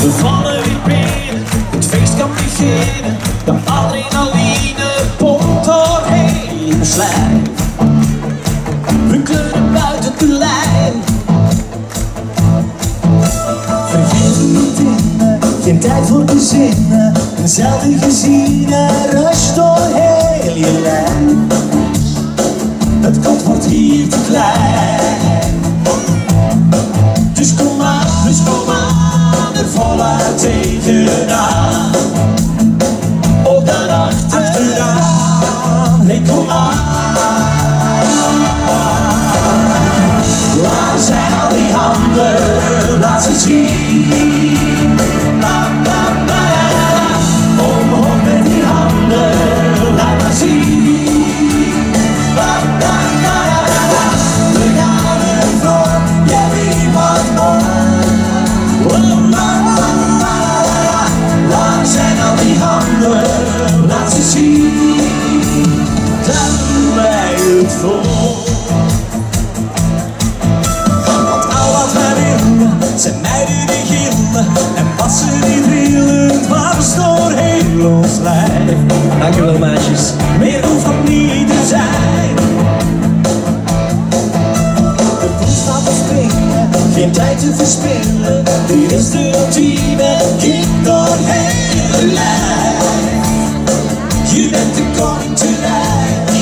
We vallen weer binnen, het feest kan beginnen. De adrenaline pompt doorheen slijm. We kleuren buiten de lijn. Vergeet in, geen tijd voor de zinnen. Eenzelfde gezien, rush door heel je lijn. Het kot wordt hier te klein. Zellig handen to see. Meer hoeft nog niet te zijn. De boel staat te springen, geen tijd te verspillen. Dit is de ultieme kick doorheen je lijf. Je bent de koning tonight.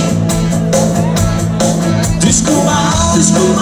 Dus kom aan, dus kom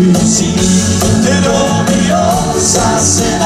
Sin, pero Dios hace